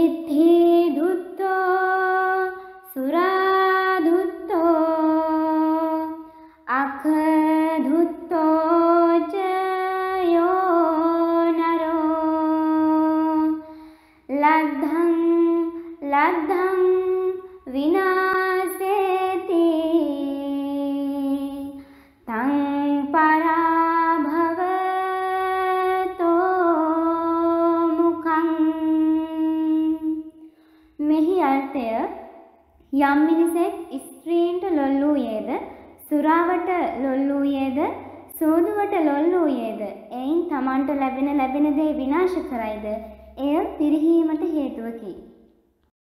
इधुतो सुराधुतो अखधुतो च यो नरो। लब्धं लब्धं विना අර්ථය යම් මිනිසෙක් ස්ත්‍රීන්ට ලොල් වූයේද සුරාවට ලොල් වූයේද සෝදුවට ලොල් වූයේද එයින් තමන්ට ලැබෙන ලැබෙන දේ විනාශ කරයිද? එය පිරිහීමට හේතුවකි